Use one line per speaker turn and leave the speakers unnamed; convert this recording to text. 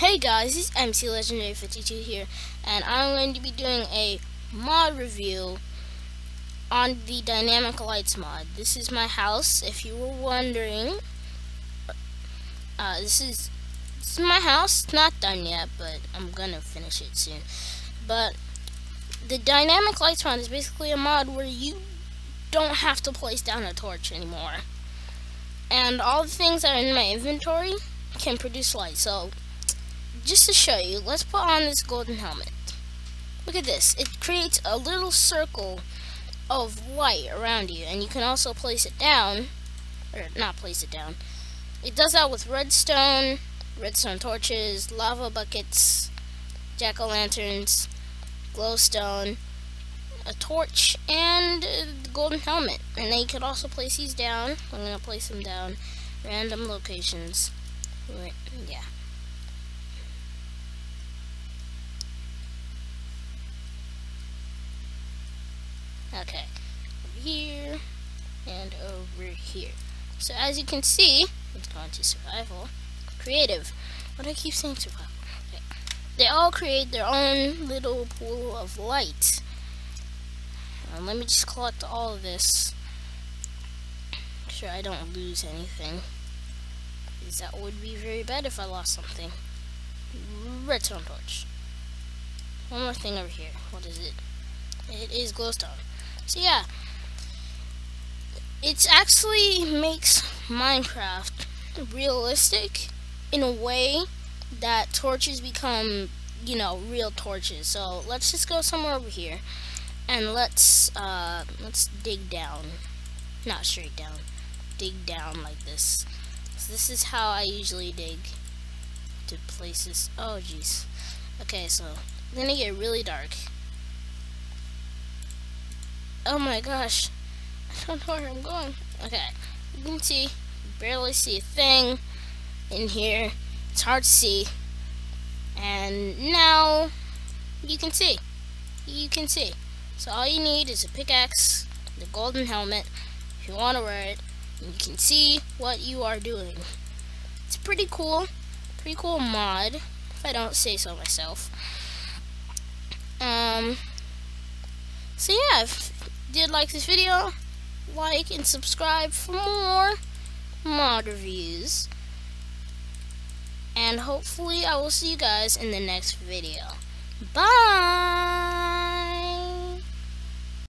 Hey guys, it's MC Legendary 52 here, and I'm going to be doing a mod review on the Dynamic Lights mod. This is my house, if you were wondering. Uh, this is this is my house. Not done yet, but I'm gonna finish it soon. But the Dynamic Lights mod is basically a mod where you don't have to place down a torch anymore. And all the things that are in my inventory can produce light. So just to show you, let's put on this golden helmet. Look at this. It creates a little circle of light around you, and you can also place it down, or not place it down. It does that with redstone, redstone torches, lava buckets, jack-o'-lanterns, glowstone, a torch, and the golden helmet. And then you could also place these down. I'm going to place them down random locations. Yeah. Okay, over here and over here. So as you can see, let's go into survival, creative. What do I keep saying survival? Okay. They all create their own little pool of light. And let me just collect all of this. Make sure I don't lose anything. Because that would be very bad if I lost something. Redstone torch. One more thing over here. What is it? It is glowstone. So yeah, it actually makes Minecraft realistic in a way that torches become, you know, real torches. So let's just go somewhere over here and let's uh, let's dig down, not straight down, dig down like this. So this is how I usually dig to places. Oh jeez. Okay, so then it get really dark. Oh my gosh. I don't know where I'm going. Okay. You can see, barely see a thing in here. It's hard to see. And now you can see. You can see. So all you need is a pickaxe, the golden helmet, if you want to wear it, you can see what you are doing. It's pretty cool. Pretty cool mod, if I don't say so myself. Um, so yeah, if, did like this video, like and subscribe for more mod reviews. And hopefully I will see you guys in the next video. Bye!